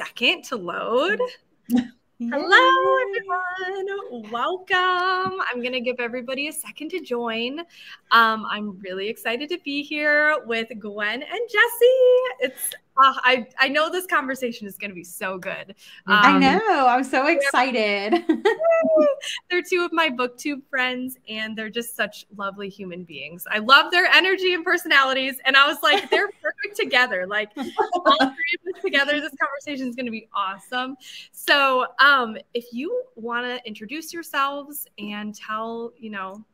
second to load. Hello, everyone. Welcome. I'm going to give everybody a second to join. Um, I'm really excited to be here with Gwen and Jesse. It's uh, I I know this conversation is going to be so good. Um, I know. I'm so excited. they're two of my booktube friends, and they're just such lovely human beings. I love their energy and personalities, and I was like, they're perfect together. Like all three of us together, this conversation is going to be awesome. So, um, if you want to introduce yourselves and tell, you know,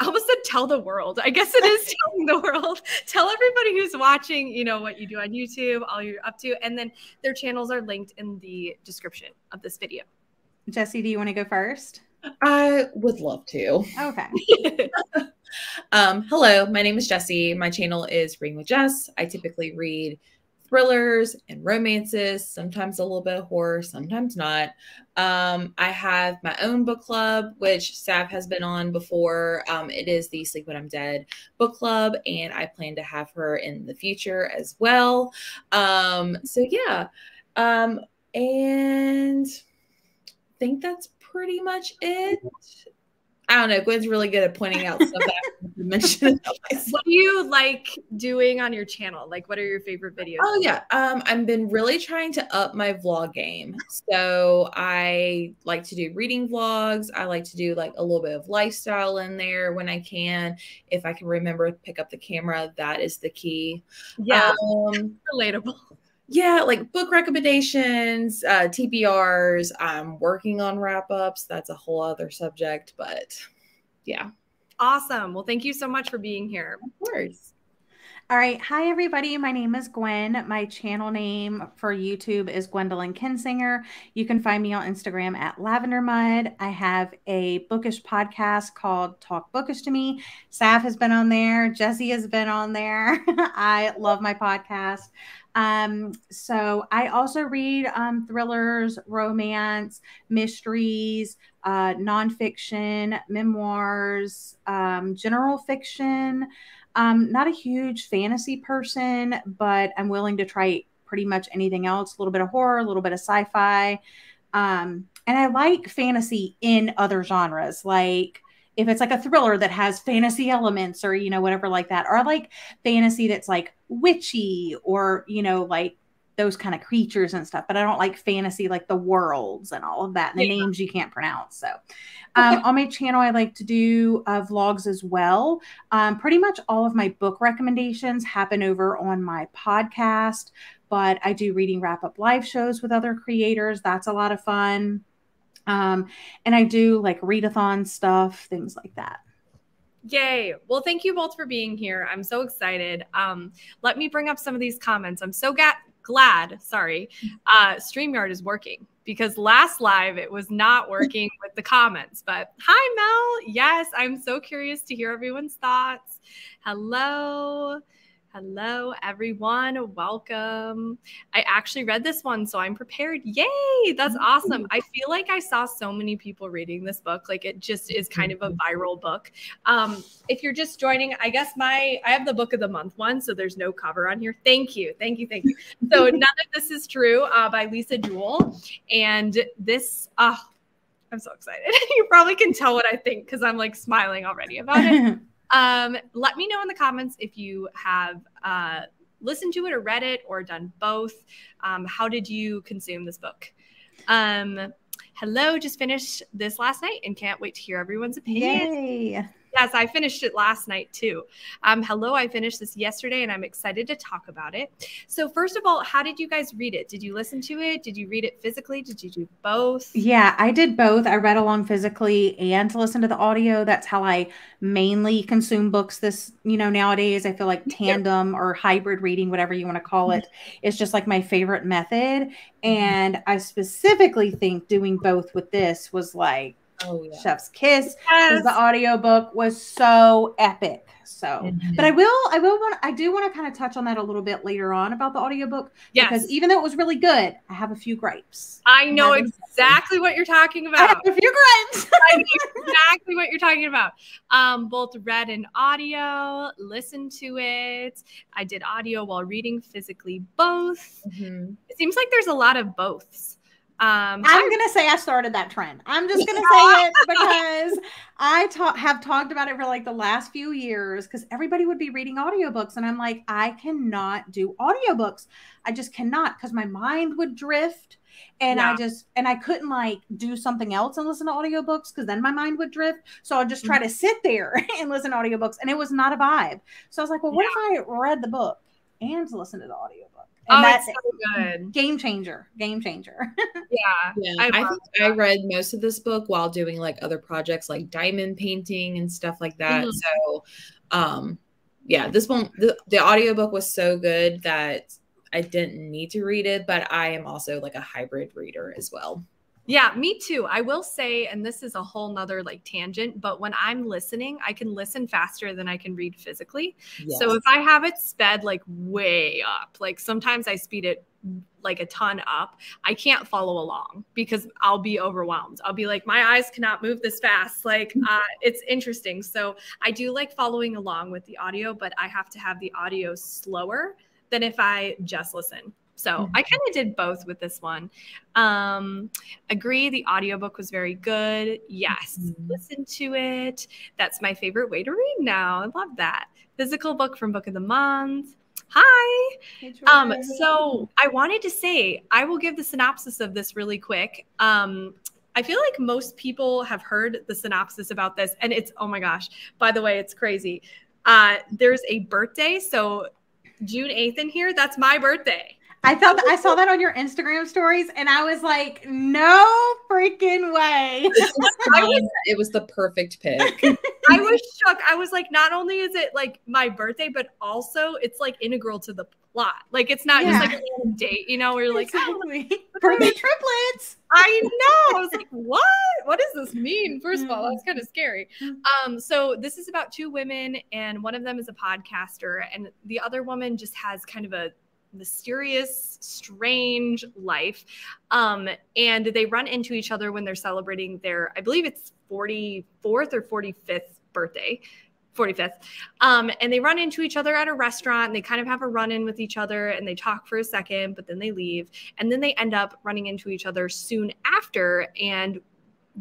I almost said tell the world. I guess it is telling the world. Tell everybody who's watching, you know, what you do on YouTube, all you're up to, and then their channels are linked in the description of this video. Jesse, do you want to go first? I would love to. Okay. um, hello, my name is Jesse. My channel is Reading with Jess. I typically read thrillers and romances, sometimes a little bit of horror, sometimes not. Um, I have my own book club, which Sav has been on before. Um, it is the Sleep When I'm Dead book club, and I plan to have her in the future as well. Um, so, yeah. Um, and I think that's pretty much it. I don't know. Gwen's really good at pointing out stuff that mentioned. what do you like doing on your channel? Like, what are your favorite videos? Oh yeah, um, I've been really trying to up my vlog game. So I like to do reading vlogs. I like to do like a little bit of lifestyle in there when I can. If I can remember to pick up the camera, that is the key. Yeah, um, relatable yeah, like book recommendations, uh, TBRs. I'm working on wrap ups. That's a whole other subject, but yeah. Awesome. Well, thank you so much for being here. Of course. All right. Hi, everybody. My name is Gwen. My channel name for YouTube is Gwendolyn Kensinger. You can find me on Instagram at Lavender Mud. I have a bookish podcast called Talk Bookish to Me. Sav has been on there. Jesse has been on there. I love my podcast. Um, so I also read um, thrillers, romance, mysteries, uh, nonfiction, memoirs, um, general fiction. Um, not a huge fantasy person, but I'm willing to try pretty much anything else. A little bit of horror, a little bit of sci-fi. Um, and I like fantasy in other genres, like if it's like a thriller that has fantasy elements or you know whatever like that or I like fantasy that's like witchy or you know like those kind of creatures and stuff but i don't like fantasy like the worlds and all of that and the yeah. names you can't pronounce so. Um, on my channel i like to do uh, vlogs as well. Um, pretty much all of my book recommendations happen over on my podcast but i do reading wrap up live shows with other creators. That's a lot of fun. Um, and I do like readathon stuff, things like that. Yay. Well, thank you both for being here. I'm so excited. Um, let me bring up some of these comments. I'm so ga- glad, sorry, uh, StreamYard is working because last live it was not working with the comments. But hi, Mel. Yes, I'm so curious to hear everyone's thoughts. Hello. Hello, everyone. Welcome. I actually read this one, so I'm prepared. Yay! That's awesome. I feel like I saw so many people reading this book. Like it just is kind of a viral book. Um, if you're just joining, I guess my I have the book of the month one, so there's no cover on here. Thank you, thank you, thank you. So none of this is true uh, by Lisa Jewell, and this. Uh, I'm so excited. you probably can tell what I think because I'm like smiling already about it. Um, let me know in the comments if you have uh, listened to it or read it or done both. Um, how did you consume this book? Um, hello, just finished this last night and can't wait to hear everyone's opinion. Yay. Yes, I finished it last night too. Um, hello, I finished this yesterday and I'm excited to talk about it. So, first of all, how did you guys read it? Did you listen to it? Did you read it physically? Did you do both? Yeah, I did both. I read along physically and to listen to the audio. That's how I mainly consume books this, you know, nowadays. I feel like tandem or hybrid reading, whatever you want to call it, is just like my favorite method. Mm-hmm. And I specifically think doing both with this was like Oh yeah. Chef's Kiss. Yes. the audiobook was so epic. So, Mhm. but I will, I will want, I do want to kind of touch on that a little bit later on about the audiobook yes. because even though it was really good, I have a few gripes. I know exactly what you're talking I have about. a few gripes. I know exactly what you're talking about. Um, both read and audio, listen to it. I did audio while reading physically both. Mhm. It seems like there's a lot of boths. Um, I'm gonna say I started that trend. I'm just gonna say it because I ta- have talked about it for like the last few years because everybody would be reading audiobooks and I'm like, I cannot do audiobooks. I just cannot because my mind would drift and I just and I couldn't like do something else and listen to audiobooks because then my mind would drift. So I'd just try to sit there and listen to audiobooks and it was not a vibe. So I was like, well, what if I read the book and listen to the audiobook? And oh, that's so good. game changer, game changer. Yeah. Yeah, I I, love think I read most of this book while doing like other projects like diamond painting and stuff like that. Mhm. So, um, yeah, this one the, the audiobook was so good that I didn't need to read it, but I am also like a hybrid reader as well. Yeah, me too. I will say, and this is a whole nother like tangent, but when I'm listening, I can listen faster than I can read physically. So if I have it sped like way up, like sometimes I speed it like a ton up, I can't follow along because I'll be overwhelmed. I'll be like, my eyes cannot move this fast. Like, uh, it's interesting. So I do like following along with the audio, but I have to have the audio slower than if I just listen. So Mhm. I kind of did both with this one. Um, agree, the audiobook was very good. Yes, Mhm. listen to it. That's my favorite way to read now. I love that. Physical book from Book of the Month. Hi. Um, so I wanted to say, I will give the synopsis of this really quick. Um, I feel like most people have heard the synopsis about this, and it's oh my gosh. By the way, it's crazy. Uh, there's a birthday, so June 8th in here. That's my birthday. I thought that I saw that on your Instagram stories, and I was like, no freaking way. Was- it was the perfect pick. I was shook. I was like, not only is it like my birthday, but also it's like integral to the plot. Like it's not Yeah. just like a date, you know, where you're like, oh, exactly. Birthday triplets. I know. I was like, what? What does this mean? First of all, that's kind of scary. Mm. Um, so this is about two women, and one of them is a podcaster, and the other woman just has kind of a mysterious, strange life. Um, and they run into each other when they're celebrating their, I believe it's 44th or 45th birthday. 45th. Um, and they run into each other at a restaurant and they kind of have a run in with each other and they talk for a second, but then they leave. And then they end up running into each other soon after. And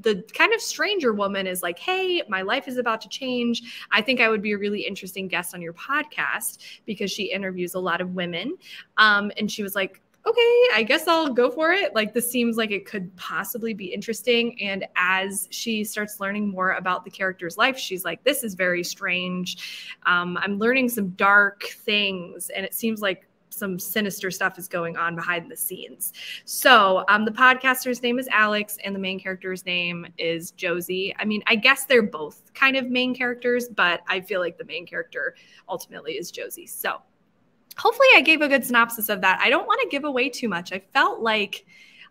the kind of stranger woman is like, Hey, my life is about to change. I think I would be a really interesting guest on your podcast because she interviews a lot of women. Um, and she was like, okay, I guess I'll go for it. Like, this seems like it could possibly be interesting. And as she starts learning more about the character's life, she's like, this is very strange. Um, I'm learning some dark things, and it seems like some sinister stuff is going on behind the scenes. So, um, the podcaster's name is Alex, and the main character's name is Josie. I mean, I guess they're both kind of main characters, but I feel like the main character ultimately is Josie. So, hopefully I gave a good synopsis of that. I don't want to give away too much. I felt like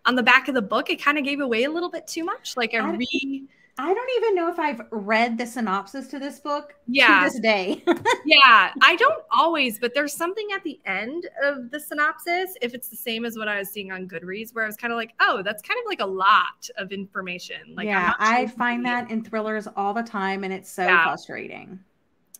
on the back of the book, it kind of gave away a little bit too much. Like I re I don't even know if I've read the synopsis to this book yeah, to this day. yeah. I don't always, but there's something at the end of the synopsis, if it's the same as what I was seeing on Goodreads, where I was kind of like, oh, that's kind of like a lot of information. Like yeah, I find that in thrillers all the time, and it's so Yeah. frustrating.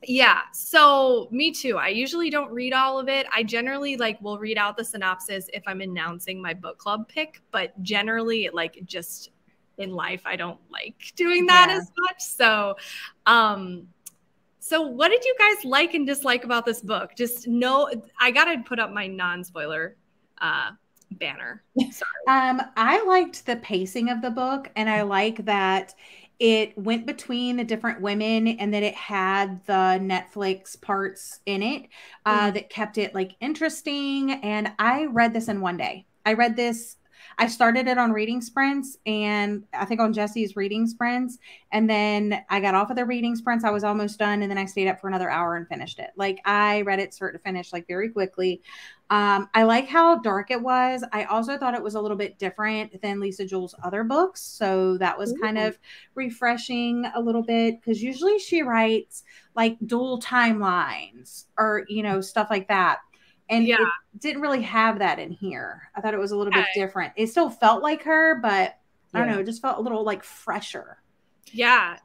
Yeah. So me too. I usually don't read all of it. I generally like will read out the synopsis if I'm announcing my book club pick, but generally it like just in life I don't like doing that Yeah. as much. So um so what did you guys like and dislike about this book? Just know I got to put up my non-spoiler uh banner. Sorry. Um, I liked the pacing of the book, and I like that it went between the different women, and that it had the Netflix parts in it uh, Mhm. that kept it like interesting. And I read this in one day. I read this I started it on reading sprints and I think on Jesse's reading sprints. And then I got off of the reading sprints. I was almost done. And then I stayed up for another hour and finished it. Like I read it start to finish, like very quickly. Um, I like how dark it was. I also thought it was a little bit different than Lisa Jewell's other books. So that was Ooh. kind of refreshing a little bit because usually she writes like dual timelines or, you know, stuff like that. And yeah. it didn't really have that in here. I thought it was a little bit different. It still felt like her, but I don't know, it just felt a little like fresher. Yeah.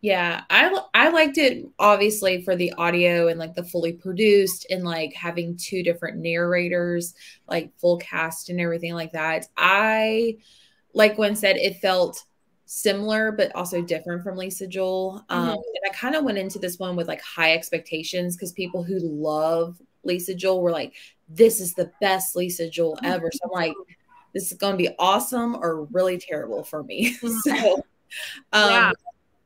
Yeah, I I liked it obviously for the audio and like the fully produced and like having two different narrators, like full cast and everything like that. I like Gwen said it felt similar but also different from Lisa Jewell. Um, mm-hmm. and I kind of went into this one with like high expectations because people who love Lisa Jewell were like, "This is the best Lisa Jewell ever." So I'm like, "This is going to be awesome or really terrible for me." Mm-hmm. so, um, yeah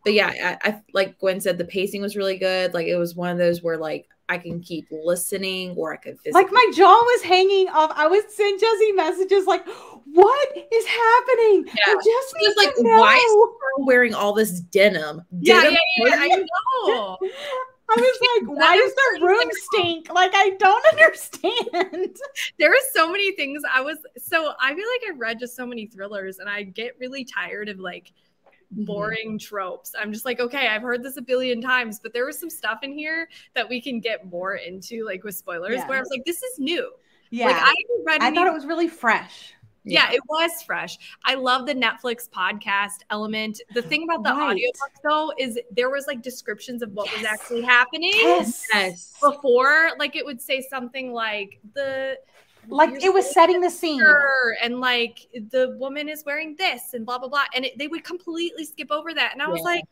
but yeah, I, I, like Gwen said, the pacing was really good. Like it was one of those where like I can keep listening or I could physically- like my jaw was hanging off. I would send Jesse messages like, "What is happening?" Yeah, just was like, "Why is wearing all this denim?" denim yeah, yeah, yeah, I know. I was like, why does the room stink? Like, I don't understand. There are so many things I was so I feel like I read just so many thrillers and I get really tired of like Mm-hmm. boring mm-hmm. tropes. I'm just like, okay, I've heard this a billion times, but there was some stuff in here that we can get more into, like with spoilers, yeah. where I was like, this is new. Yeah. Like I read I thought it was really fresh. Yeah, yeah, it was fresh. I love the Netflix podcast element. The thing about the right. audiobook though is there was like descriptions of what yes. was actually happening yes. before. Like it would say something like the like it was setting the scene and like the woman is wearing this and blah blah blah and it, they would completely skip over that and i was like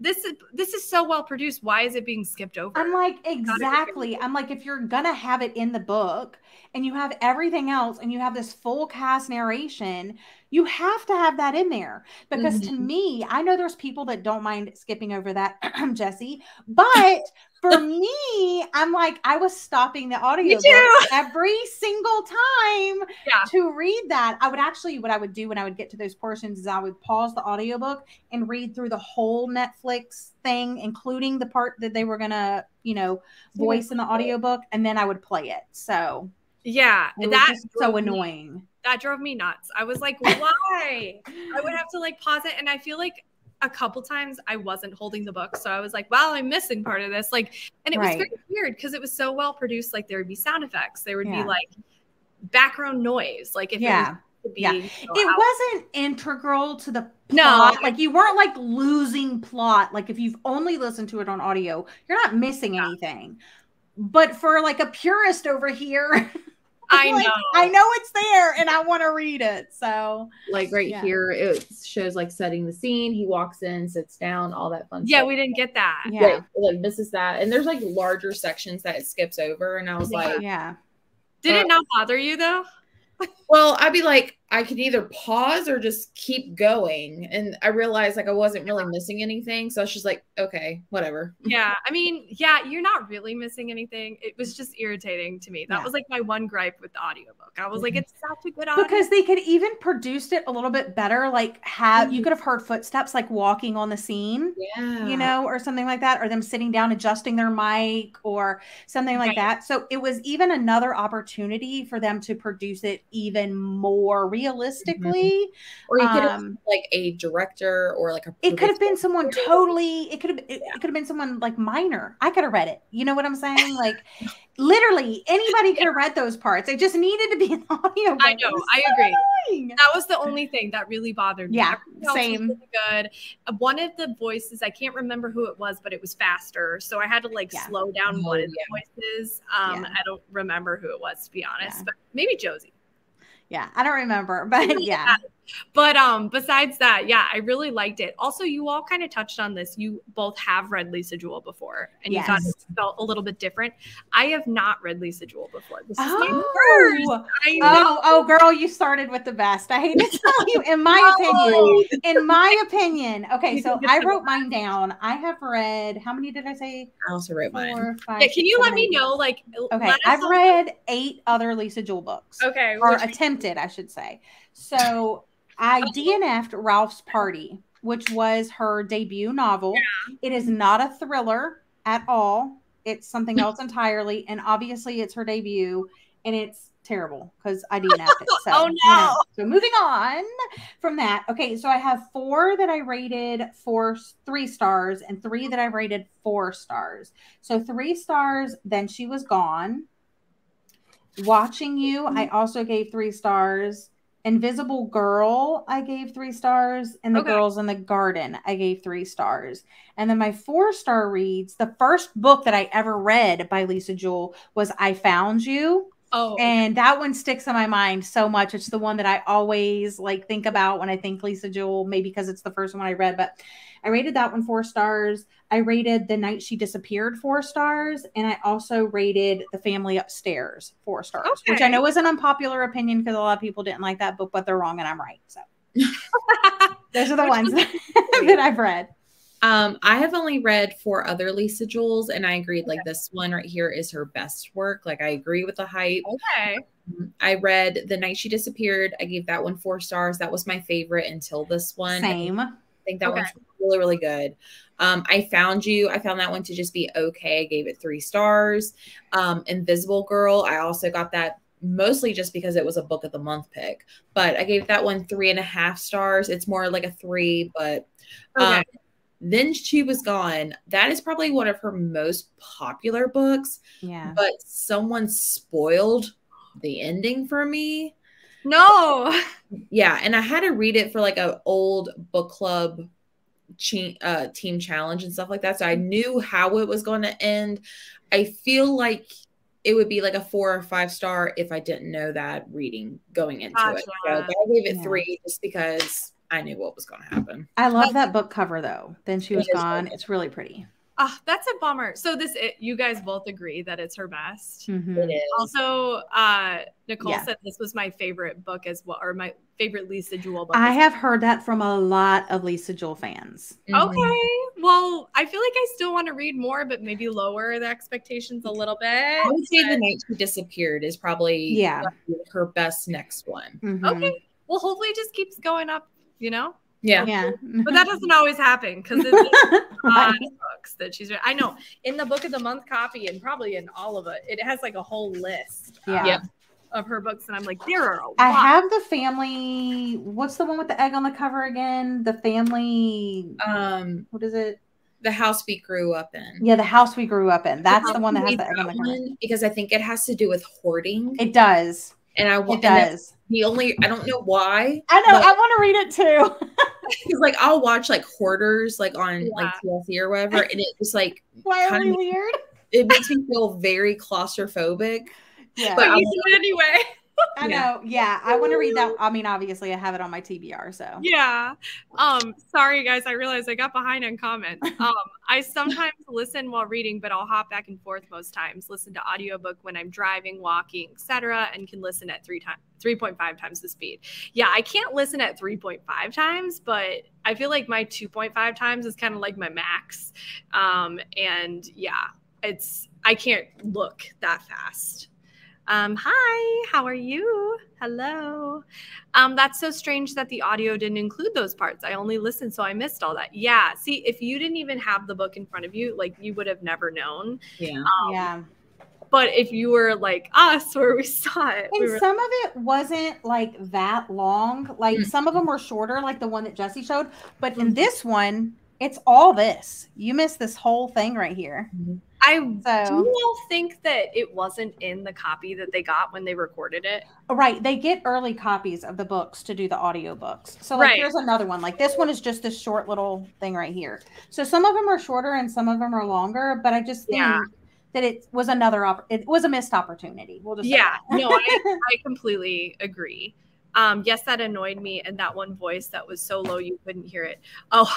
this is this is so well produced. Why is it being skipped over? I'm like exactly. I'm like if you're gonna have it in the book and you have everything else and you have this full cast narration you have to have that in there. Because mm-hmm. to me i know there's people that don't mind skipping over that jesse but for me, I'm like, I was stopping the audio every single time yeah. to read that. I would actually, what I would do when I would get to those portions is I would pause the audiobook and read through the whole Netflix thing, including the part that they were going to, you know, voice in the audiobook, and then I would play it. So, yeah, that's so annoying. that drove me nuts. I was like, why? I would have to like pause it. And I feel like a couple times I wasn't holding the book. So I was like, well, I'm missing part of this. Like, and it right. was very weird because it was so well produced. Like there would be sound effects. There would yeah. be like background noise. Like if yeah. it be, yeah. You know, it out- wasn't integral to the plot. No. Like you weren't like losing plot. Like if you've only listened to it on audio, you're not missing yeah. anything. But for like a purist over here, I like, know. I know it's there and I want to read it. So, like right yeah. here, it shows like setting the scene. He walks in, sits down, all that fun yeah, stuff. we didn't get that. Yeah. Like, this is that. And there's like larger sections that it skips over. And I was yeah. like, yeah. Did uh, it not bother you though? well, I'd be like, I could either pause or just keep going. And I realized like I wasn't really missing anything. So I was just like, okay, whatever. Yeah. I mean, yeah, you're not really missing anything. It was just irritating to me. That yeah. was like my one gripe with the audiobook. I was like, mm-hmm. it's such a good audio. Because they could even produced it a little bit better. Like have mm-hmm. you could have heard footsteps like walking on the scene. Yeah. You know, or something like that, or them sitting down adjusting their mic or something like right. that. So it was even another opportunity for them to produce it even more realistically. Mm-hmm. Or you could um, like a director or like a it could have been someone totally it could have it, yeah. it could have been someone like minor. I could have read it. You know what I'm saying? Like literally anybody could have read those parts. It just needed to be an audio. I know, so I agree. Annoying. That was the only thing that really bothered me. Yeah, same. Really good. Uh, one of the voices, I can't remember who it was, but it was faster. So I had to like yeah. slow down oh, one of the voices. Um, yeah. I don't remember who it was to be honest, but maybe Josie yeah, I don't remember, but yeah. But um, besides that, yeah, I really liked it. Also, you all kind of touched on this. You both have read Lisa Jewell before, and you thought it felt a little bit different. I have not read Lisa Jewell before. This is my Oh. first. I know. Oh, oh, girl, you started with the best. I hate to tell you, in my Oh. opinion, in my opinion. Okay, so I wrote mine down. I have read, how many did I say? I also wrote mine. Five. Yeah, can you six, let me know? Like, Okay, I've read eight other Lisa Jewell books. Okay, or which- attempted, I should say. So I oh. DNF'd Ralph's Party, which was her debut novel. It is not a thriller at all. It's something else entirely, and obviously it's her debut, and it's terrible because I DNF'd it. So, Oh, you know. no. So moving on from that. Okay, so I have four that I rated four, three stars, and three that I rated four stars. So three stars. Then she was gone. Watching you, I mm-hmm. also gave three stars. Invisible Girl, I gave three stars. And The Okay. Girls in the Garden, I gave three stars. And then my four star reads the first book that I ever read by Lisa Jewell was I Found You. oh, And that one sticks in my mind so much. It's the one that I always like think about when I think Lisa Jewell, maybe because it's the first one I read, but I rated that one four stars. I rated The Night She Disappeared four stars. And I also rated The Family Upstairs four stars, which I know is an unpopular opinion because a lot of people didn't like that book, but they're wrong and I'm right. So those are the ones that I've read. Um, I have only read four other Lisa Jewells, and I agreed. Like this one right here is her best work. Like I agree with the hype. okay. I read The Night She Disappeared. I gave that one four stars. That was my favorite until this one. Same. I think that Okay. one's really, really good. Um, I found you. I found that one to just be okay. I gave it three stars. Um, Invisible Girl. I also got that mostly just because it was a book of the month pick, but I gave that one three and a half stars. It's more like a three, but Okay. um, then she was gone. That is probably one of her most popular books, Yeah. but someone spoiled the ending for me. no. Yeah, and I had to read it for like a old book club uh, team challenge and stuff like that. So I knew how it was going to end. I feel like it would be like a four or five star if I didn't know that reading going into it. So but I gave it Yeah. three just because I knew what was going to happen. I love that book cover though. Then she was gone. really It's really pretty. Ah, that's a bummer. So this, it, you guys both agree that it's her best. Mhm. It is. Also, uh, Nicole Yeah. said this was my favorite book as well, or my favorite Lisa Jewell book. I as have heard that from a lot of Lisa Jewell fans. Mhm. Okay. Well, I feel like I still want to read more, but maybe lower the expectations a little bit. I would say the night she disappeared is probably Yeah. her best next one. Mhm. Okay. Well, hopefully it just keeps going up, you know? Yeah. Yeah. But that doesn't always happen because it's a lot Right. of books that she's read. I know in the book of the month copy and probably in all of it, it has like a whole list Yeah. Yep. of her books. And I'm like, there are a lot. I have the family. What's the one with the egg on the cover again? The family. Um, What is it? the house we grew up in. Yeah, the house we grew up in. That's the one that has the egg on the cover. one because I think it has to do with hoarding. It does. and I It want and does. The only I don't know why. I know. I want to read it too. Because like I'll watch like hoarders like on Yeah. like TLC or whatever, and it just like Wildly Kinda- weird. it makes me feel very claustrophobic. Yeah. but but you do it anyway. I know. Yeah. I want to read that. I mean, obviously, I have it on my TBR. So. Yeah. Um, sorry guys, I realized I got behind on comments. Um, I sometimes listen while reading, but I'll hop back and forth most times. Listen to audiobook when I'm driving, walking, etc., and can listen at three times 3.5 times the speed. Yeah, I can't listen at 3.5 times, but I feel like my 2.5 times is kind of like my max. Um, and yeah, it's I can't look that fast. Um, hi, how are you? Hello. Um, that's so strange that the audio didn't include those parts. I only listened, so I missed all that. Yeah. See, if you didn't even have the book in front of you, like you would have never known. Yeah. Um, yeah. But if you were like us, where we saw it, we And were, some of it wasn't like that long. Like Mm. some of them were shorter, like the one that Jesse showed. But Mm-hmm. in this one, it's all this. You missed this whole thing right here. I do you all think that it wasn't in the copy that they got when they recorded it? right, they get early copies of the books to do the audiobooks. So like Right. here's another one. Like this one is just this short little thing right here. So some of them are shorter and some of them are longer, but I just think Yeah. that it was another opp- it was a missed opportunity. We'll just Yeah, no, I, I completely agree. Um, yes, that annoyed me, and that one voice that was so low you couldn't hear it. Oh,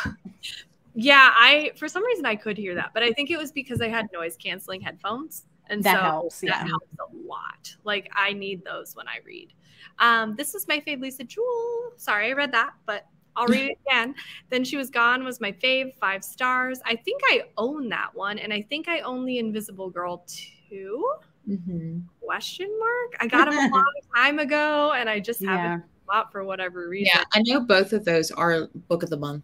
yeah, I for some reason I could hear that, but I think it was because I had noise canceling headphones, and That so helps, yeah. that helps a lot. Like I need those when I read. Um, this was my fave Lisa Jewell. Sorry, I read that, but I'll read it again. Then she was gone was my fave, five stars. I think I own that one, and I think I own the Invisible Girl too. Mhm. Question mark. I got them a long time ago, and I just haven't Yeah. bought for whatever reason. Yeah, I know both of those are book of the month.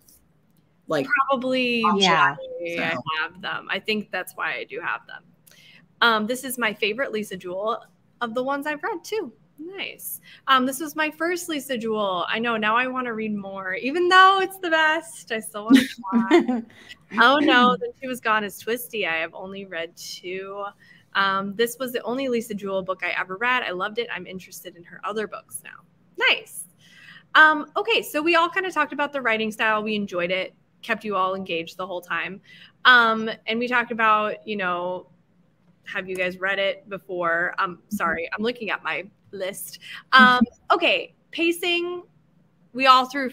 Like Probably Yeah. why I have them. I think that's why I do have them. Um, this is my favorite Lisa Jewell of the ones I've read too. Nice. Um, this was my first Lisa Jewell. I know now I want to read more, even though it's the best. I still want to try. oh no, then she was gone as Twisty. I have only read two. Um, this was the only Lisa Jewell book I ever read. I loved it. I'm interested in her other books now. Nice. Um, okay, so we all kind of talked about the writing style. We enjoyed it, kept you all engaged the whole time. Um, and we talked about, you know, have you guys read it before? Um, sorry, I'm looking at my list. Um, okay, pacing. We all threw.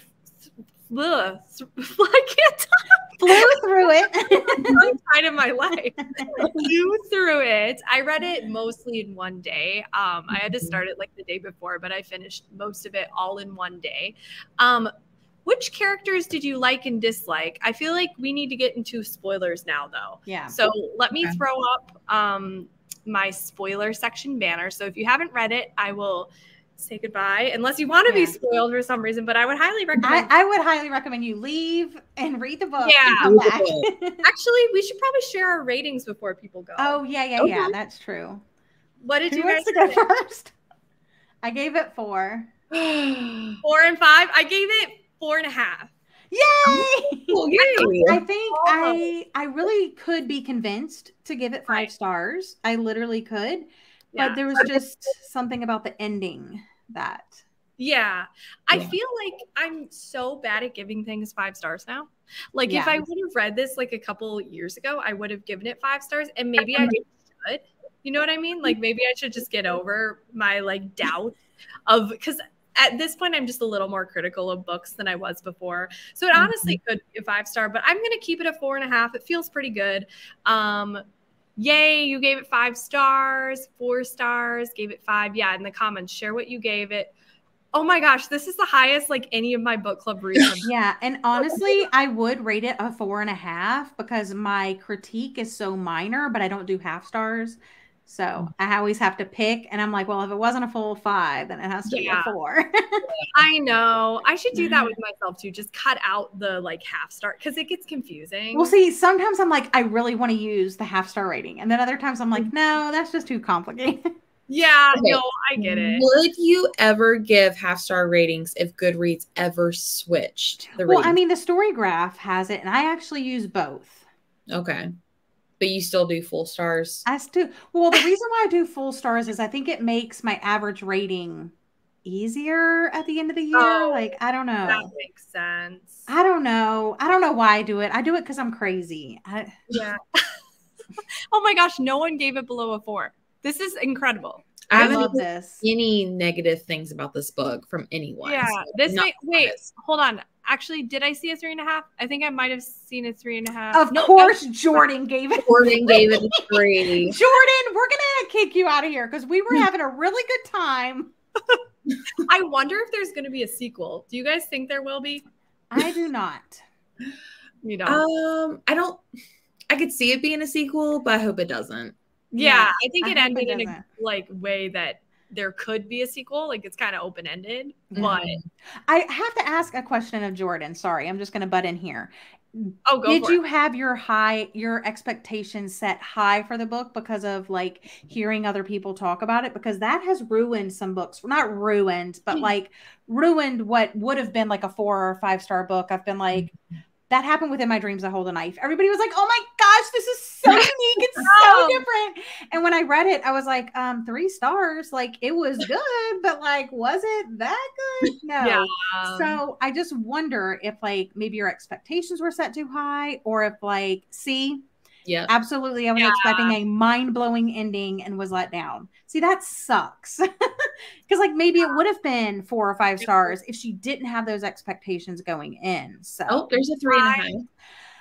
Ugh, I can't talk Flew through it. one side of my life. Flew through it. I read it mostly in one day. Um, I had to start it like the day before, but I finished most of it all in one day. Um, which characters did you like and dislike? I feel like we need to get into spoilers now, though. yeah. So let me Okay. throw up um, my spoiler section banner. So if you haven't read it, I will say goodbye, unless you want to Yeah. be spoiled for some reason. But I would highly recommend. I would highly recommend you leave and read the book Yeah. and come back. Actually, we should probably share our ratings before people go. oh yeah, yeah, Okay. yeah. That's true. what did Who you guys go give it? first? I gave it four. Four and five. I gave it four and a half. Yay! yay. I think. I I really could be convinced to give it five Right. stars. I literally could, Yeah. but there was just something about the ending that. Yeah. I Yeah. feel like I'm so bad at giving things five stars now. Like if I would have read this like a couple years ago, I would have given it five stars and maybe I should. You know what I mean? Like maybe I should just get over my like doubt of because at this point I'm just a little more critical of books than I was before. So it honestly could be a five star, but I'm gonna keep it a four and a half. It feels pretty good. Um Yay, you gave it five stars, four stars, gave it five. Yeah, in the comments, share what you gave it. Oh my gosh, this is the highest like any of my book club reads. Yeah, and honestly, I would rate it a four and a half because my critique is so minor, but I don't do half stars. So mm. I always have to pick, and I'm like, well, if it wasn't a full five, then it has to Yeah. be a four. I know. I should do that mm-hmm. with myself too. Just cut out the like half star because it gets confusing. well, see, sometimes I'm like, I really want to use the half star rating, and then other times I'm like, mm. no, that's just too complicated. yeah, Okay. no, I get it. Would you ever give half star ratings if Goodreads ever switched the well, rating? I mean, the story graph has it, and I actually use both. okay, but you still do full stars. I still well, the reason why I do full stars is I think it makes my average rating easier at the end of the year. Oh, like I don't know. That makes sense. I don't know. I don't know why I do it. I do it because I'm crazy. I, yeah. oh my gosh, no one gave it below a four. This is incredible. I I haven't love heard this. any negative things about this book from anyone. Yeah, so this not may, wait, honest. hold on. Actually, did I see a three and a half? I think I might have seen a three and a half. Of No, course, Jordan gave it. Gordon gave it a three. Jordan, we're gonna kick you out of here because we were having a really good time. I wonder if there's going to be a sequel. Do you guys think there will be? I do not. You know, Um, I don't. I could see it being a sequel, but I hope it doesn't. Yeah, I think I it ended it in a like way that there could be a sequel. Like it's kind of open ended, Mm-hmm. but I have to ask a question of Jordan. Sorry, I'm just gonna butt in here. oh, go Did you it. have your high your expectations set high for the book because of like hearing other people talk about it? Because that has ruined some books. Not ruined, but Mm. like ruined what would have been like a four or five star book. I've been like, that happened within my dreams. I hold a knife. Everybody was like, "Oh my gosh, this is so unique! It's so different." And when I read it, I was like, um, three stars. Like it was good, but like, was it that good? No. Yeah. So I just wonder if like maybe your expectations were set too high or if like see Yeah. Absolutely. I was Yeah. expecting a mind blowing ending and was let down. See, that sucks. Because, like, maybe it would have been four or five stars if she didn't have those expectations going in. So, Oh, there's a three and a half.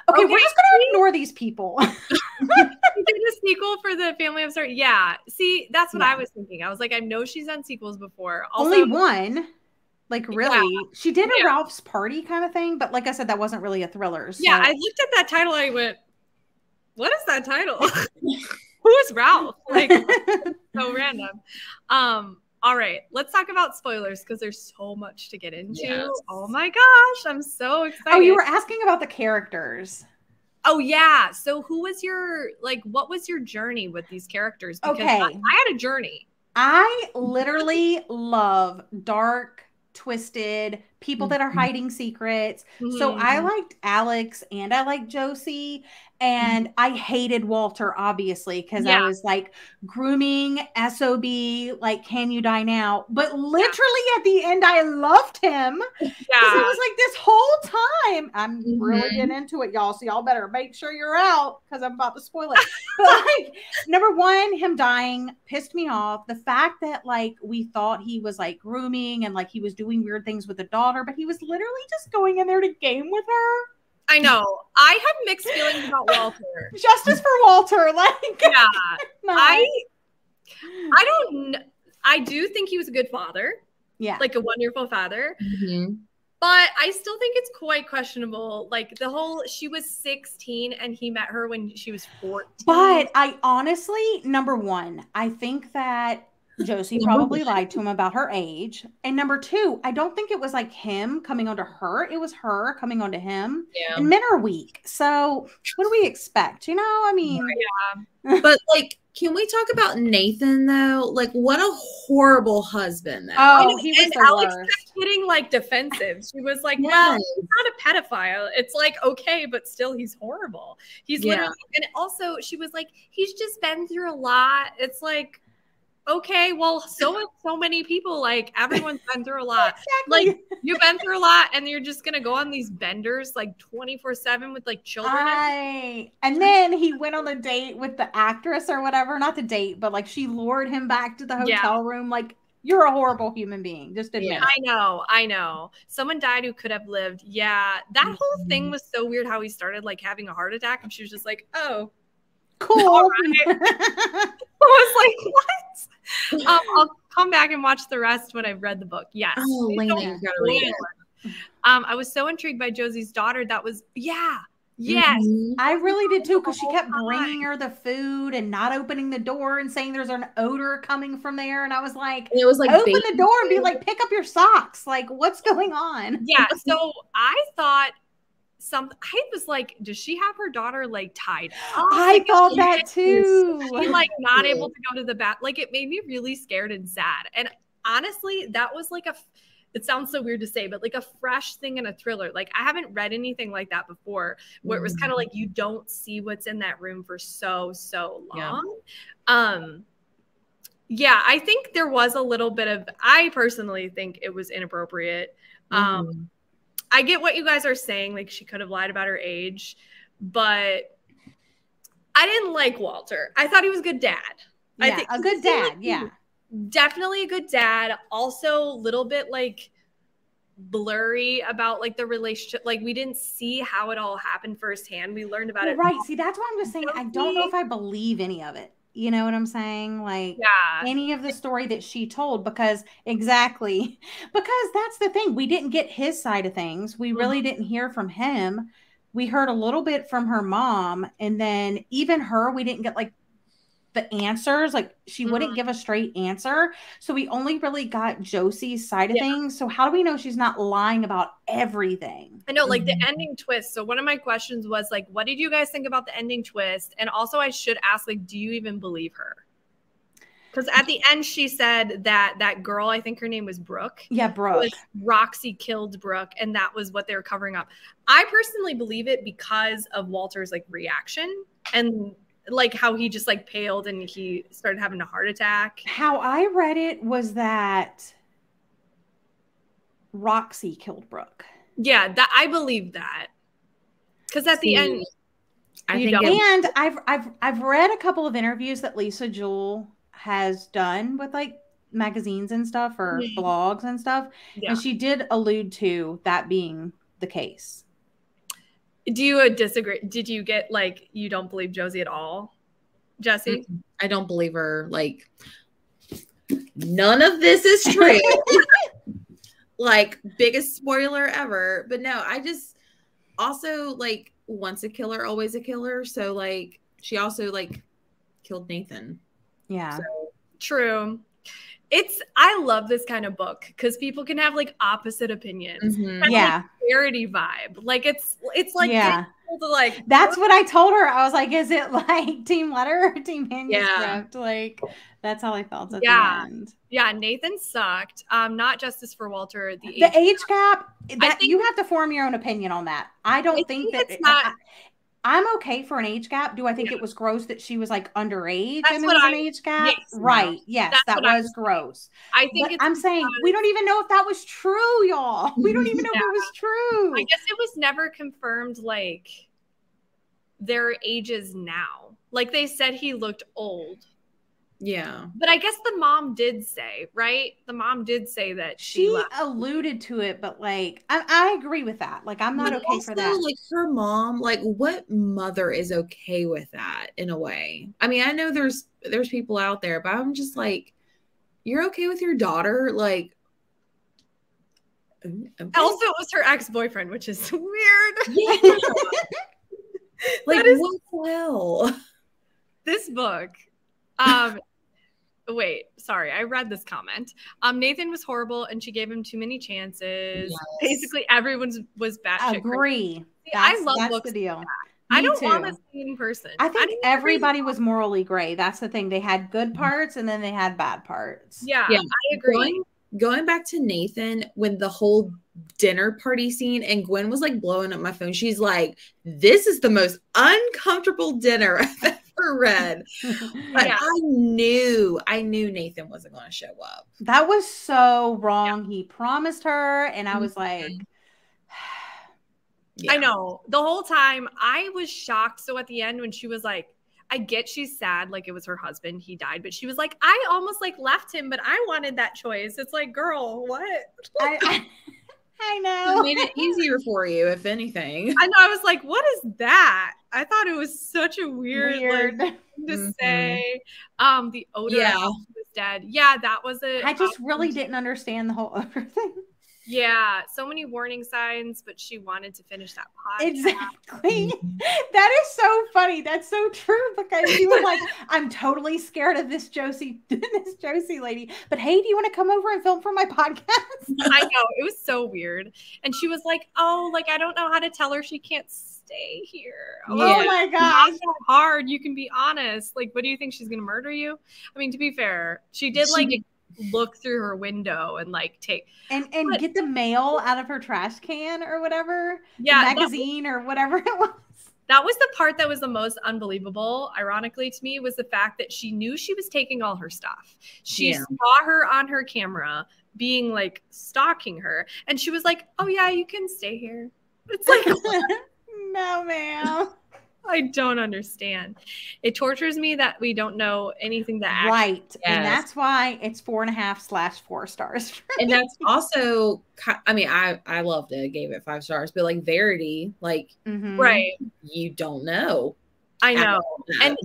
okay, we're just going to ignore these people. Did a sequel for the Family Upstairs. Yeah. See, that's what Yeah. I was thinking. I was like, I know she's done sequels before. Also, Only one. Like, really. She did a Yeah. Ralph's Party kind of thing, but like I said, that wasn't really a thriller. So. Yeah, I looked at that title. I went, "What is that title? Who is Ralph?" Like so random. Um. All right, let's talk about spoilers because there's so much to get into. Yes. Oh my gosh, I'm so excited. oh, you were asking about the characters. Oh yeah. So who was your like? What was your journey with these characters? Because Okay. I, I had a journey. I literally love dark, twisted people that are Mhm. hiding secrets. So I Mhm. liked Alex and I liked Josie. And I hated Walter, obviously, because Yeah. I was like grooming SOB, like, can you die now? But literally at the end, I loved him. Yeah. was like this whole time. I'm really Mhm. getting into it, y'all. So y'all better make sure you're out because I'm about to spoil it. Like, number one, him dying pissed me off. The fact that like we thought he was like grooming and like he was doing weird things with the daughter, but he was literally just going in there to game with her. I know. I have mixed feelings about Walter. Justice for Walter. Like, Yeah. no. I I don't kn- I do think he was a good father, yeah. like a wonderful father, Mhm. but I still think it's quite questionable. Like the whole she was 16 and he met her when she was 14. But I honestly, number one, I think that Josie probably lied to him about her age. And number two, I don't think it was like him coming onto her. It was her coming onto him. Yeah. And men are weak. So what do we expect? You know, I mean, But like, can we talk about Nathan though? Like, what a horrible husband. Though. oh, And- he was and the Alex worst. getting like defensive. She was like, "Well, he's not a pedophile." It's like, "Okay, but still he's horrible." He's Yeah. literally and also she was like, "He's just been through a lot." It's like, "Okay, well, so so many people like everyone's been through a lot." Exactly. Like you've been through a lot and you're just going to go on these benders like 24/7 with like children. I and then he went on a date with the actress or whatever, not the date, but like she lured him back to the Yeah. hotel room. Like, you're a horrible human being. Just admit Yeah. I know, I know. Someone died who could have lived. Yeah, that whole thing Mhm. was so weird how he started like having a heart attack and she was just like, "Oh, Cool. All I was like, what? um, I'll come back and watch the rest when I've read the book. Yes. Oh, Please Lena, you gotta read it. it. Um, I was so intrigued by Josie's daughter. That was, yeah, yes. Mhm. I really did too, because she kept bringing her the food and not opening the door and saying there's an odor coming from there. And I was like, And it was like open the door and be like, pick up your socks. Like, what's going on? Yeah. So I thought some, I was like, does she have her daughter like tied up? I Like, thought is too. she like not able to go to the bath. Like it made me really scared and sad. And honestly, that was like a it sounds so weird to say, but like a fresh thing in a thriller. Like I haven't read anything like that before where it was kind of like you don't see what's in that room for so, so Yeah. long. Um yeah, I think there was a little bit of I personally think it was inappropriate. Um Mhm. I get what you guys are saying. Like she could have lied about her age, but I didn't like Walter. I thought he was a good dad. I Yeah, think a good seemed like dad. Yeah. Definitely a good dad. Also, a little bit like blurry about like the relationship. Like we didn't see how it all happened firsthand. We learned about Well, it. right. See, that's why I'm just saying I don't know if I believe any of it. You know what I'm saying? Like Yeah. any of the story that she told because exactly because that's the thing. We didn't get his side of things. We really Mm-hmm. didn't hear from him. We heard a little bit from her mom and then even her we didn't get like the answers like she wouldn't Mhm. give a straight answer so we only really got josie's side of Yeah. things so how do we know she's not lying about everything I know, like the Mhm. ending twist. So one of my questions was like, what did you guys think about the ending twist? And also, I should ask, like, do you even believe her? Because at the end, she said that that girl, I think her name was Brooke, yeah brooke was Roxy killed Brooke, and that was what they were covering up. I personally believe it because of Walter's like reaction and like how he just like paled and he started having a heart attack. how I read it was that Roxy killed Brooke. Yeah, that I believe that. Because at the end, I You think don't. And I've I've I've read a couple of interviews that Lisa Jewell has done with like magazines and stuff or Mhm. blogs and stuff, Yeah. and she did allude to that being the case. Do you uh, disagree? Did you get like you don't believe Josie at all, Jesse? I don't believe her. Like, none of this is true. like, biggest spoiler ever. But no, I just also like once a killer, always a killer. So like, she also like killed Nathan. Yeah. So True. It's I love this kind of book because people can have like opposite opinions. mhm. Yeah. like Verity vibe. Like it's it's like Yeah. to like That's what I told her. I was like, is it like team letter or team manuscript? Yeah. Like that's how I felt at Yeah. the end. yeah. Nathan sucked. Um, not justice for Walter. The, The age- age gap, that think- you have to form your own opinion on that. I don't I think, think that it's not- I, am okay for an age gap. Do I think Yeah. it was gross that she was like underage That's and it was I- an age gap? yes. right. Yes, That's that I was was gross. I think it's I'm saying we don't even know if that was true, y'all. We don't even know if it was true. I guess it was never confirmed like their ages now. Like they said he looked old. Yeah. But I guess the mom did say, right? The mom did say that she, she left. alluded to it, but like I, I agree with that. Like I'm not But okay for that. Like her mom, like what mother is okay with that in a way? I mean, I know there's there's people out there, but I'm just like, you're okay with your daughter, like. okay. Also, it was her ex-boyfriend, which is weird. Yeah. like That is- what the hell? this book um wait sorry i read this comment um nathan was horrible and she gave him too many chances Yes. basically everyone's was batshit crazy. agree. See, i love that's books the deal. i Me don't want too. a sane person I think need everybody crazy- was morally gray. That's the thing. They had good parts and then they had bad parts. yeah, Yeah. i agree Going, going back to Nathan when the whole dinner party scene and Gwen was like blowing up my phone. She's like, "This is the most uncomfortable dinner I've ever read." But Yeah. I knew, I knew Nathan wasn't going to show up. that was so wrong. He promised her, and I was mm-hmm. like, i know the whole time i was shocked so at the end when she was like I get she's sad, like it was her husband, he died, but she was like, I almost like left him, but I wanted that choice. It's like, girl, what? I, I, I It know. made it easier for you, if anything. I know. I was like, what is that? I thought it was such a weird, Weird. Like, thing to Mhm. say. Um, the odor Yeah. yeah. was dead. Yeah, that was it. I just um, really didn't understand the whole other thing. Yeah, so many warning signs, but she wanted to finish that podcast. Exactly. That is so funny. That's so true because she was like, I'm totally scared of this Josie, this Josie lady. But hey, do you want to come over and film for my podcast? I know it was so weird, and she was like, "Oh, like I don't know how to tell her she can't stay here." Was Oh my gosh. that hard. You can be honest. Like, what do you think she's gonna murder you? I mean, to be fair, she did She like did- look through her window and like take And and But- get the mail out of her trash can or whatever. yeah that- magazine or whatever it was. That was the part that was the most unbelievable, ironically to me, was the fact that she knew she was taking all her stuff. She Yeah. saw her on her camera being like stalking her, and she was like, Oh, yeah, you can stay here. It's like, no, ma'am. I don't understand. It tortures me that we don't know anything that actually. Right. And that's why it's four and a half slash four stars. and that's also i mean i i loved it gave it five stars but like verity like Mhm. Right. you don't know I know. that. And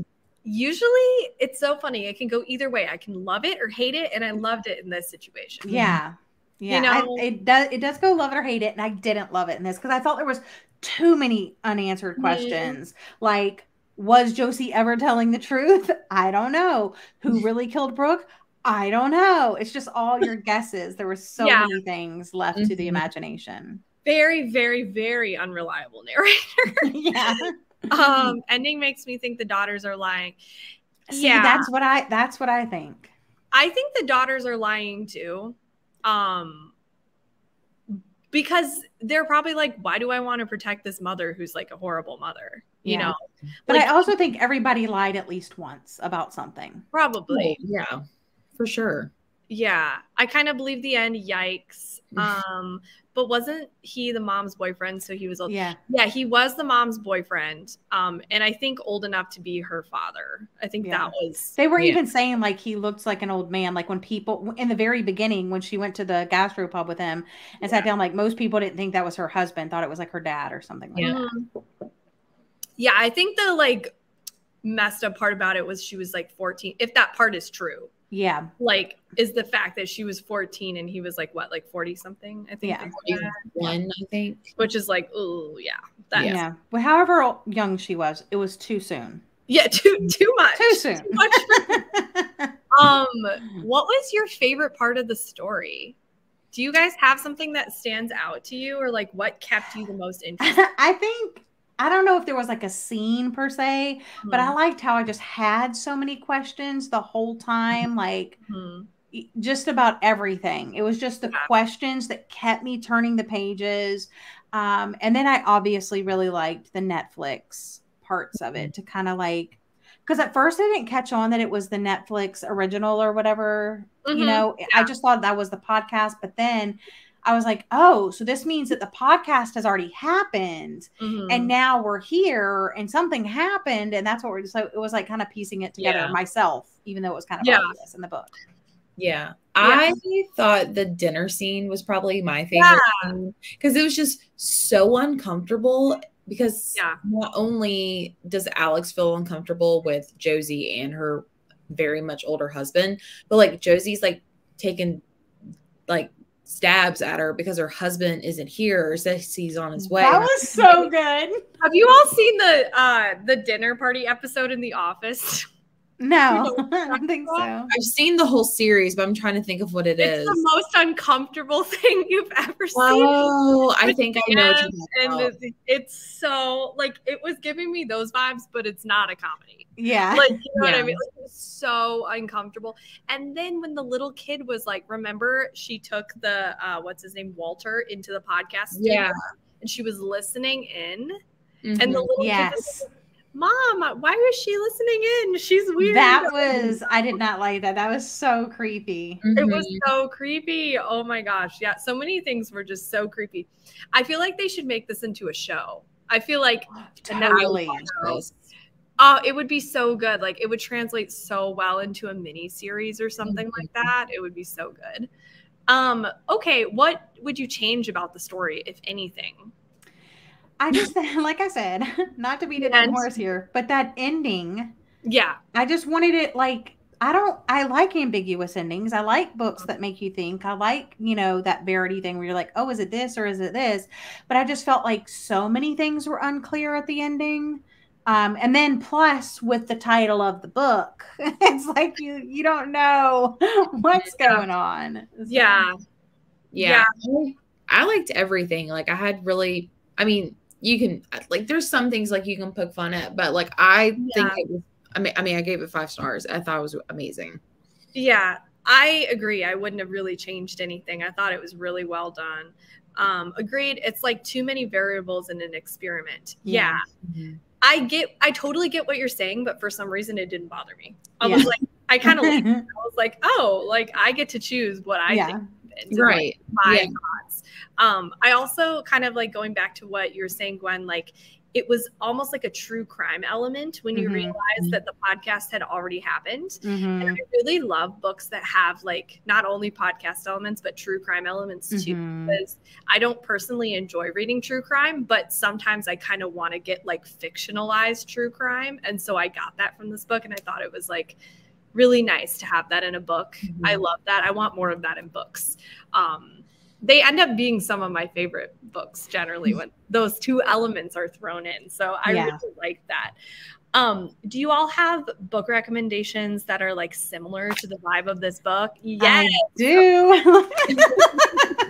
usually it's so funny. It can go either way. I can love it or hate it. And I loved it in this situation. Yeah. Yeah. You I- know- it does it does go love it or hate it. And I didn't love it in this because I thought there was too many unanswered questions. Like, was Josie ever telling the truth? I don't know. Who really killed Brooke? I don't know. It's just all your guesses. There were so Yeah. many things left to the Mhm. imagination. Very, very, very unreliable narrator. yeah. um ending makes me think the daughters are lying See, yeah that's what I that's what I think. i think the daughters are lying too um because they're probably like why do i want to protect this mother who's like a horrible mother? You Yeah. know? But Like, I also think everybody lied at least once about something. probably. Yeah. For sure Yeah, I kind of believe the end. Yikes. Um, but wasn't he the mom's boyfriend? So he was old. Yeah. Yeah, he was the mom's boyfriend. Um, and I think old enough to be her father. I think Yeah. that was They were Yeah. even saying like he looks like an old man. Like when people in the very beginning, when she went to the gastropub with him and sat down, like most people didn't think that was her husband, thought it was like her dad or something like Yeah. that. Yeah, I think the like messed up part about it was she was like 14. If that part is true, Yeah. like is the fact that she was 14 and he was like what, like 40 something? I think. Yeah. they said, One, I think. Which is like, oh yeah, that Yeah. yeah. Well, however young she was, it was too soon. Yeah, too too much. Too soon. Too much. um, what was your favorite part of the story? Do you guys have something that stands out to you, or like what kept you the most interested? I think I don't know if there was like a scene per se, but I liked how I just had so many questions the whole time. Like Mhm. e- just about everything. It was just the Yeah. questions that kept me turning the pages. Um, and then I obviously really liked the Netflix parts of it to kind of like, because at first I didn't catch on that it was the Netflix original or whatever. You Mhm. know, I just thought that was the podcast. But then I was like, oh, so this means that the podcast has already happened Mhm. and now we're here and something happened and that's what we're so it was like kind of piecing it together Yeah. myself even though it was kind of Yeah. obvious in the book Yeah. I thought the dinner scene was probably my favorite because it was just so uncomfortable. Because Yeah. not only does Alex feel uncomfortable with Josie and her very much older husband, but like Josie's like taking like stabs at her because her husband isn't here or says he's on his way. that was so good Have you all seen the uh the dinner party episode in The Office? no i don't think so I've seen the whole series, but I'm trying to think of what it It's is. the most uncomfortable thing you've ever seen. Oh, I think I know. What you're and about. it's, it's so like it was giving me those vibes, but it's not a comedy. yeah Like you know what I mean? Like, it was so uncomfortable. And then when the little kid was like, remember she took the uh what's his name Walter into the podcast Yeah. and she was listening in, Mhm. and the little kid was yes like, Mom, why was she listening in? She's weird. that was i did not like that that was so creepy It was Mhm. so creepy. Oh my gosh. Yeah. So many things were just so creepy. I feel like they should make this into a show. I feel like and now totally oh, it would be so good. Like it would translate so well into a mini series or something like Mhm. that. It would be so good. Um, okay, what would you change about the story, if anything? I just like i said not to beat a dead horse here but that ending Yeah. I just wanted it like I don't I like ambiguous endings. I like books that make you think. I like, you know, that Verity thing where you're like, "Oh, is it this or is it this?" But I just felt like so many things were unclear at the ending. Um and then plus with the title of the book, it's like you you don't know what's going on. So, Yeah. Yeah. I, I liked everything. Like I had really I mean, you can like there's some things like you can poke fun at, but like I think Yeah. it was I mean I mean I gave it five stars. I thought it was amazing. Yeah, I agree. I wouldn't have really changed anything. I thought it was really well done. Um, agreed. It's like too many variables in an experiment. Yeah. Yeah. I get, I totally get what you're saying, but for some reason it didn't bother me. I Yeah. was like, I kind of, I was like, oh, like I get to choose what I yeah. think. Like, Right. my Yeah. thoughts. Um, I also kind of like going back to what you were saying, Gwen, like it was almost like a true crime element when you Mhm. realized that the podcast had already happened. Mhm. And I really love books that have like not only podcast elements but true crime elements too. Mhm. Because I don't personally enjoy reading true crime, but sometimes I kind of want to get like fictionalized true crime, and so I got that from this book, and I thought it was like really nice to have that in a book. I Mhm. love that. I want more of that in books. Um, they end up being some of my favorite books generally when those two elements are thrown in. So I Yeah. really like that. Um, do you all have book recommendations that are like similar to the vibe of this book? Yes, I do.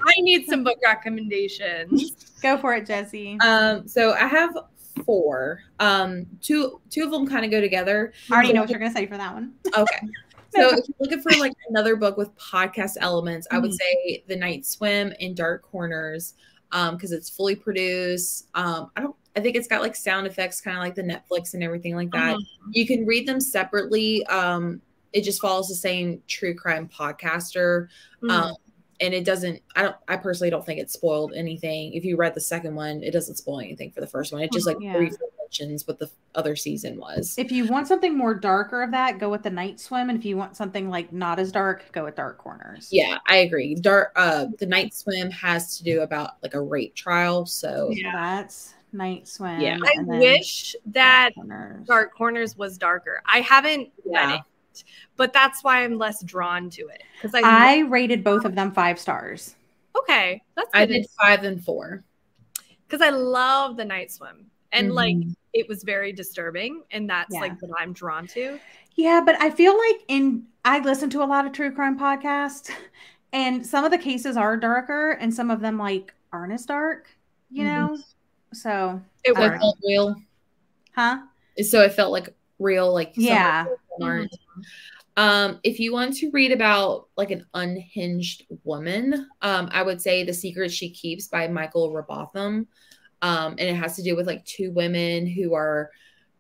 I need some book recommendations. Go for it, Jesse. Um so I have four. Um two two of them kind of go together. I already so- know what you're gonna say for that one. Okay. So if you're looking for like another book with podcast elements, I would say The Night Swim in Dark Corners, um, because it's fully produced. Um, I don't I think it's got like sound effects, kind of like the Netflix and everything like that. Mhm. You can read them separately. Um, it just follows the same true crime podcaster. Mhm. Um, and it doesn't i don't i personally don't think it spoiled anything if you read the second one it doesn't spoil anything for the first one it just like Yeah. briefly mentions what the other season was If you want something more darker of that, go with the night swim. And if you want something like not as dark, go with dark corners. yeah i agree dark uh the night swim has to do about like a rape trial so yeah that's night swim. Yeah. I and then wish Dark that corners. Dark Corners was darker. I haven't read Yeah. It, but that's why I'm less drawn to it because I, I rated both of them five stars. okay that's i did five and four because I love the night swim and like Mhm. it was very disturbing and that's Yeah. like what I'm drawn to. Yeah, but I feel like in I listen to a lot of true crime podcasts, and some of the cases are darker, and some of them like aren't as dark. You Mhm. know, so It so it worked. felt real huh? so it felt like real like some Yeah. Aren't. Um, if you want to read about like an unhinged woman, um, I would say The Secret She Keeps by Michael Robotham. Um, and it has to do with like two women who are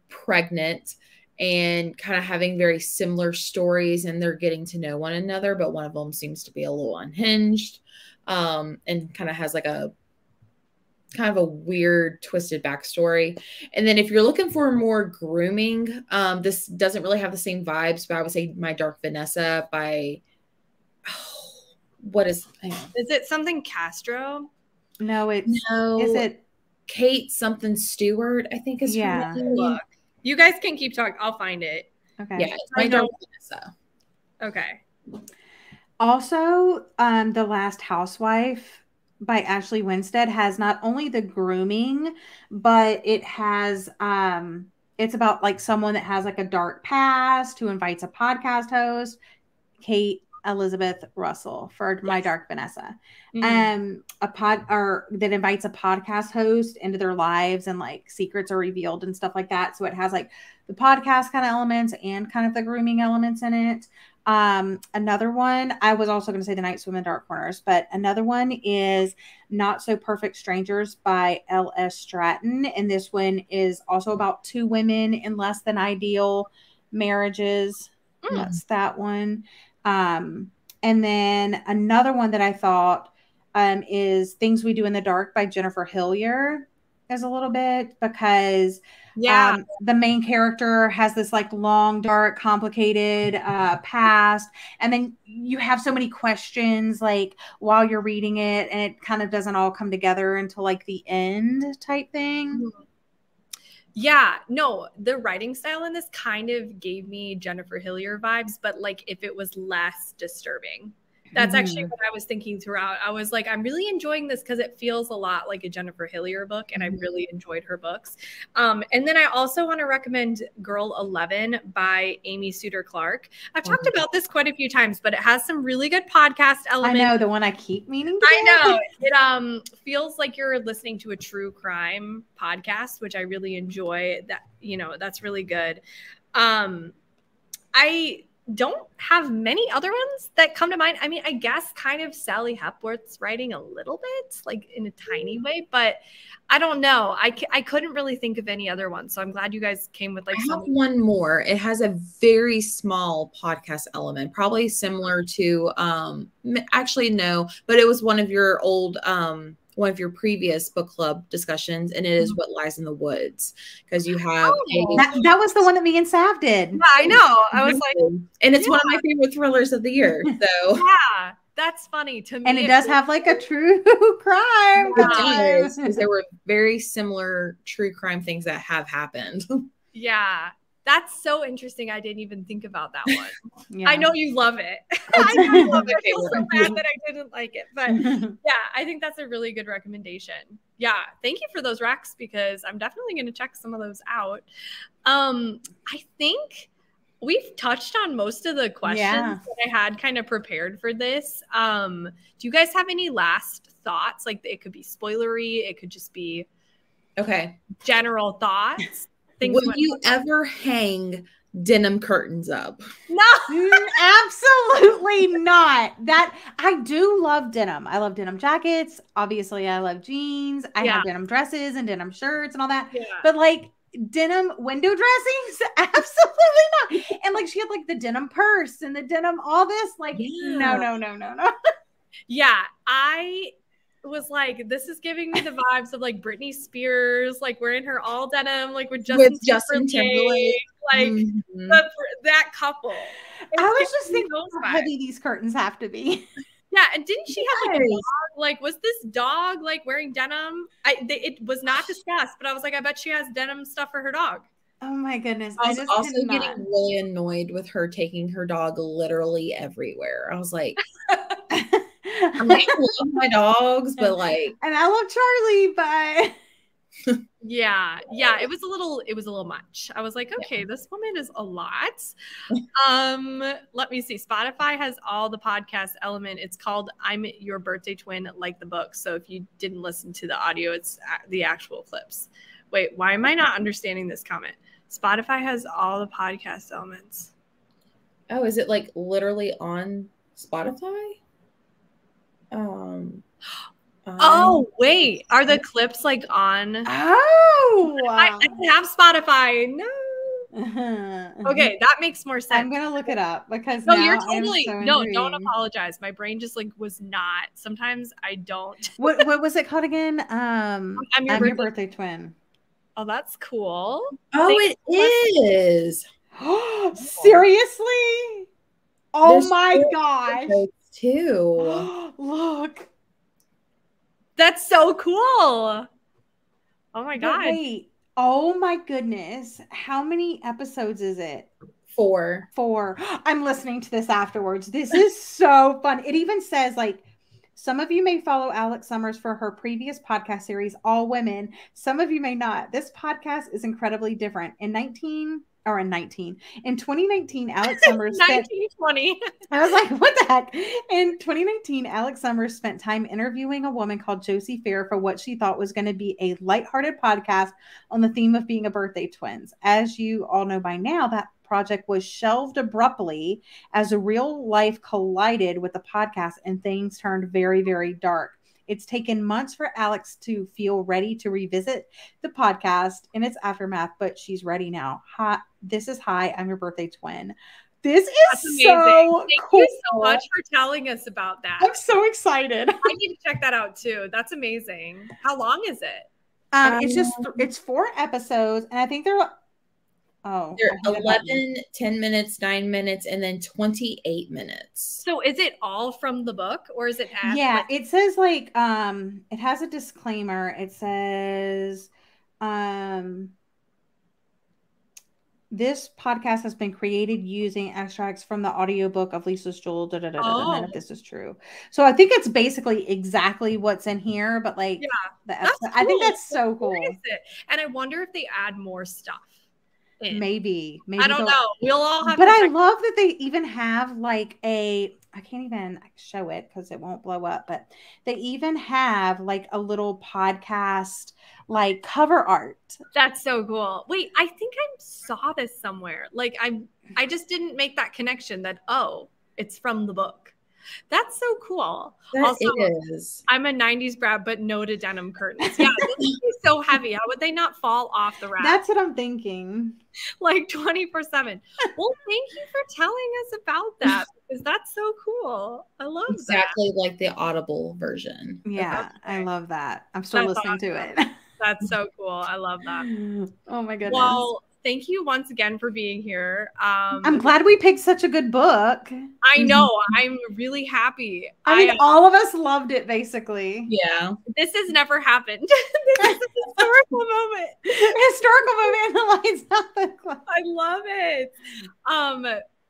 pregnant and kind of having very similar stories and they're getting to know one another, but one of them seems to be a little unhinged. Um, and kind of has like a kind of a weird twisted backstory and then if you're looking for more grooming um this doesn't really have the same vibes but i would say my dark vanessa by what is. Is it something Castro? No, it's no is it? kate something stewart i think is Yeah. Look, you guys can keep talking. I'll find it. Okay. yeah it's my dark vanessa Okay. Also, um, The Last Housewife by Ashley Winstead has not only the grooming, but it has um it's about like someone that has like a dark past who invites a podcast host, Kate Elizabeth Russell for My Dark Vanessa. Mhm. Um a pod or that invites a podcast host into their lives and like secrets are revealed and stuff like that. So it has like the podcast kind of elements and kind of the grooming elements in it. Um, another one, I was also going to say The Night Swim in Dark Corners, but another one is Not So Perfect Strangers by L.S. Stratton. And this one is also about two women in less than ideal marriages. Mm. That's that one. Um, and then another one that I thought um, is Things We Do in the Dark by Jennifer Hillier is a little bit because yeah. um, the main character has this like long, dark, complicated uh, past, and then you have so many questions like while you're reading it, and it kind of doesn't all come together until like the end type thing. Yeah, no, the writing style in this kind of gave me Jennifer Hillier vibes, but like if it was less disturbing. That's actually Mhm. what I was thinking throughout. I was like, I'm really enjoying this because it feels a lot like a Jennifer Hillier book, and I Mhm. really enjoyed her books. Um, and then I also want to recommend Girl 11 by Amy Suter Clark. I've talked Mhm. about this quite a few times, but it has some really good podcast elements. I know the one I keep meaning. To I know. It um feels like you're listening to a true crime podcast, which I really enjoy. That you know, that's really good. Um I don't have many other ones that come to mind. I mean, I guess kind of Sally Hepworth's writing a little bit, like in a tiny way, but I don't know. I, I couldn't really think of any other ones. So I'm glad you guys came with like I have one more. It has a very small podcast element, probably similar to um actually no, but it was one of your old um one of your previous book club discussions, and it is mm-hmm. what lies in the woods because you have Oh. That, that was the one that me and Sav did. Yeah, I know. I was like, and it's one of my favorite thrillers of the year. So yeah, that's funny to me. And it does have like a true crime. it does because there were very similar true crime things that have happened. Yeah, that's so interesting. I didn't even think about that one. Yeah. I know you love it. I know you love it. I feel so favorite. bad that I didn't like it, but yeah, I think that's a really good recommendation. Yeah, thank you for those racks because I'm definitely going to check some of those out. Um, I think we've touched on most of the questions Yeah. that I had kind of prepared for this. Um, do you guys have any last thoughts? Like it could be spoilery, it could just be Okay. general thoughts. Things Would went- you ever hang denim curtains up? no. Mm, Absolutely not. That I do love denim. I love denim jackets. Obviously, I love jeans. I Yeah. have denim dresses and denim shirts and all that. Yeah. But like denim window dressings? Absolutely not. And like she had like the denim purse and the denim, all this. Like, Yeah. no, no, no, no, no. Yeah, I was like, this is giving me the vibes of like Britney Spears, like wearing her all denim, like with Justin, With Justin Timberlake. like Mhm. the, that couple. I was just thinking how heavy these curtains have to be. Yeah, and didn't she have like a dog? Like, was this dog like wearing denim? I they, it was not discussed, but I was like, I bet she has denim stuff for her dog. Oh my goodness. I was just also cannot. getting really annoyed with her taking her dog literally everywhere. I was like, I love my dogs, but like, and I love Charlie, but Yeah, yeah, it was a little, it was a little much. I was like, okay, this woman is a lot. um, let me see. Spotify has all the podcast element. It's called "I'm Your Birthday Twin," like the book. So if you didn't listen to the audio, it's the actual clips. Wait, why am I not understanding this comment? Spotify has all the podcast elements. oh, is it like literally on Spotify? Um. Oh, wait, are the clips like on? oh, I, I don't have Spotify. No. Uh-huh. Okay, that makes more sense. I'm gonna look it up because No, you're totally so no. Don't apologize. My brain just like was not. Sometimes I don't. What what was it called again? Um, I'm your I'm your birthday- birthday twin. Oh, that's cool. Oh, Thank it is. Seriously? Oh There's my gosh! Episodes, Too. Look. That's so cool. Oh my But god. wait. Oh my goodness. How many episodes is it? Four. Four. I'm listening to this afterwards. This is so fun. It even says like some of you may follow Alex Summers for her previous podcast series, All Women. Some of you may not. This podcast is incredibly different. In 19 or in 19, in 2019, Alex Summers spent 1920. I was like, what the heck? In 2019, Alex Summers spent time interviewing a woman called Josie Fair for what she thought was going to be a lighthearted podcast on the theme of being a birthday twins. As you all know by now, that project was shelved abruptly as a real life collided with the podcast and things turned very, very dark. It's taken months for Alex to feel ready to revisit the podcast in its aftermath, but she's ready now. Hi, this is Hi, I'm your birthday twin. This is amazing. so Thank cool. you so much for telling us about that. I'm so excited. I need to check that out too. That's amazing. How long is it? Um, it's just Um, it's four episodes, and I think they're oh They're I hit a button. 11, 10 minutes, nine minutes, and then 28 minutes. So is it all from the book or is it ad- Yeah, like- it says like um, it has a disclaimer. It says um. This podcast has been created using extracts from the audiobook of Lisa's Jewell. Da, da, da, da, da, none Oh. of this is true. So I think it's basically exactly what's in here, but like Yeah, the that's episode, I think cool. that's so cool. Where is it? And I wonder if they add more stuff. Maybe, maybe I don't know. We'll all have but I love that they even have like a I can't even show it because it won't blow up, but they even have like a little podcast like cover art. That's so cool. Wait, I think I saw this somewhere. Like I I just didn't make that connection that oh, it's from the book. That's so cool. That Also- is. I'm a 90s brat, but no to denim curtains. Yeah, this would be so heavy. How would they not fall off the rack That's what I'm thinking. like 24 7? Well, thank you for telling us about that because that's so cool. I love that. Exactly like the Audible version. Yeah, I love that. I'm still That's listening to awesome. That's so cool. I love that. oh my goodness. Well, thank you once again for being here. Um, I'm glad we picked such a good book. I know. I'm really happy. I mean, I, all of us loved it basically. Yeah. this has never happened. this is a historical moment. Historical movie and the lights not the clock. I love it. Um,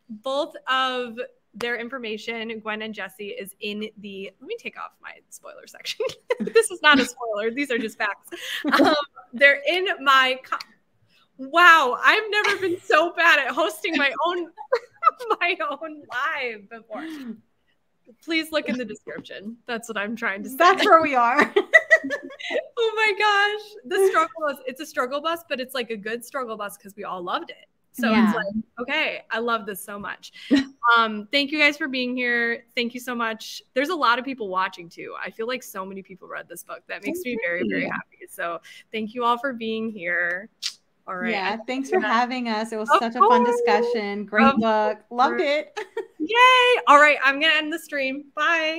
both of their information, Gwen and Jesse, is in the. Let me take off my spoiler section. this is not a spoiler; these are just facts. Um, they're in my. Co- wow, I've never been so bad at hosting my own my own live before. Please look in the description. That's what I'm trying to say. That's where we are. oh my gosh the struggle bus it's a struggle bus but it's like a good struggle bus because we all loved it so Yeah. it's like okay i love this so much um thank you guys for being here thank you so much there's a lot of people watching too i feel like so many people read this book that makes me very very happy so thank you all for being here All right. Yeah. Thanks for having us. It was Of such a fun course. discussion. Great Of book. Loved it. Yay. All right. I'm going to end the stream. Bye.